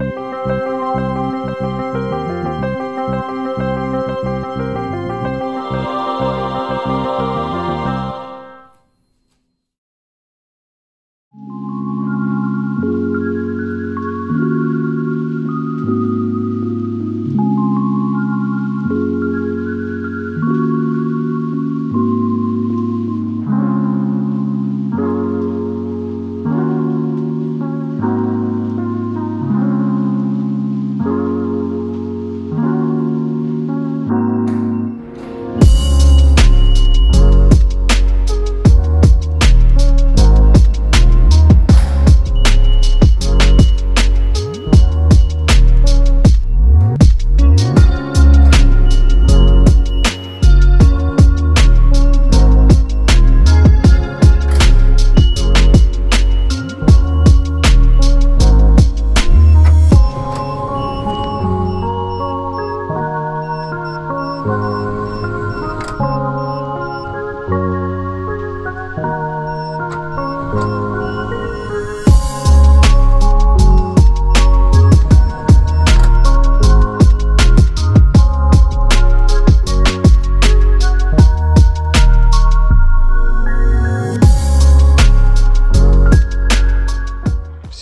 you.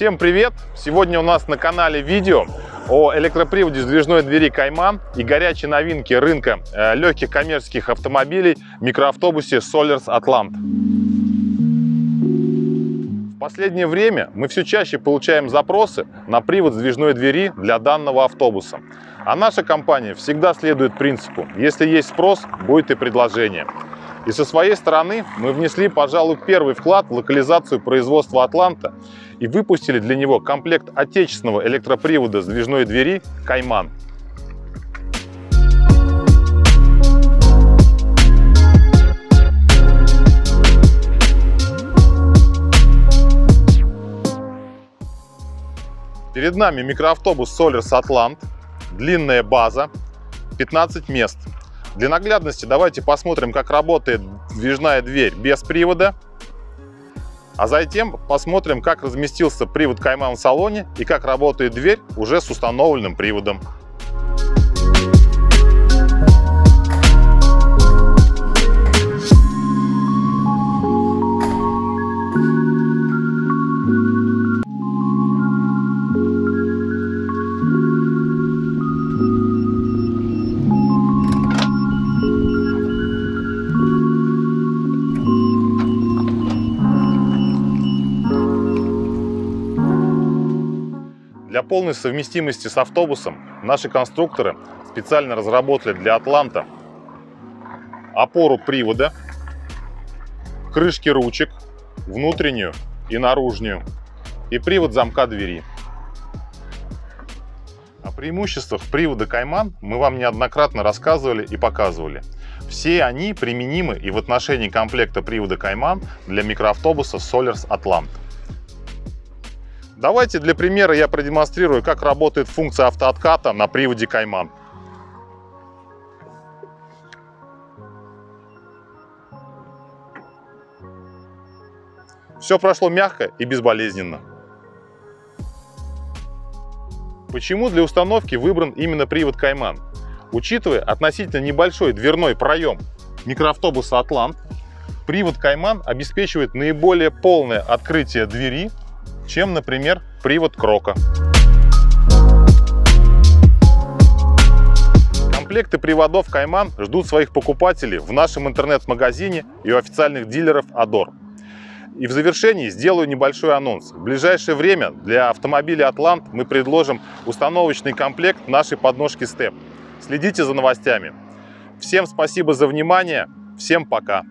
Всем привет! Сегодня у нас на канале видео о электроприводе сдвижной двери Кайман и горячей новинке рынка э, легких коммерческих автомобилей микроавтобусе Solers Atlant. В последнее время мы все чаще получаем запросы на привод сдвижной двери для данного автобуса. А наша компания всегда следует принципу «если есть спрос, будет и предложение». И со своей стороны мы внесли, пожалуй, первый вклад в локализацию производства «Атланта» и выпустили для него комплект отечественного электропривода сдвижной двери «Кайман». Перед нами микроавтобус Solers Atlant, длинная база, 15 мест – для наглядности давайте посмотрим, как работает движная дверь без привода. А затем посмотрим, как разместился привод Кайман в салоне и как работает дверь уже с установленным приводом. Для полной совместимости с автобусом наши конструкторы специально разработали для Атланта опору привода, крышки ручек, внутреннюю и наружную, и привод замка двери. О преимуществах привода Кайман мы вам неоднократно рассказывали и показывали. Все они применимы и в отношении комплекта привода Кайман для микроавтобуса Solers Atlant. Давайте для примера я продемонстрирую, как работает функция автоотката на приводе Кайман. Все прошло мягко и безболезненно. Почему для установки выбран именно привод Кайман? Учитывая относительно небольшой дверной проем микроавтобуса Атлант, привод Кайман обеспечивает наиболее полное открытие двери чем, например, привод Крока. Комплекты приводов Кайман ждут своих покупателей в нашем интернет-магазине и у официальных дилеров Адор. И в завершении сделаю небольшой анонс. В ближайшее время для автомобиля Атлант мы предложим установочный комплект нашей подножки Step. Следите за новостями. Всем спасибо за внимание. Всем пока.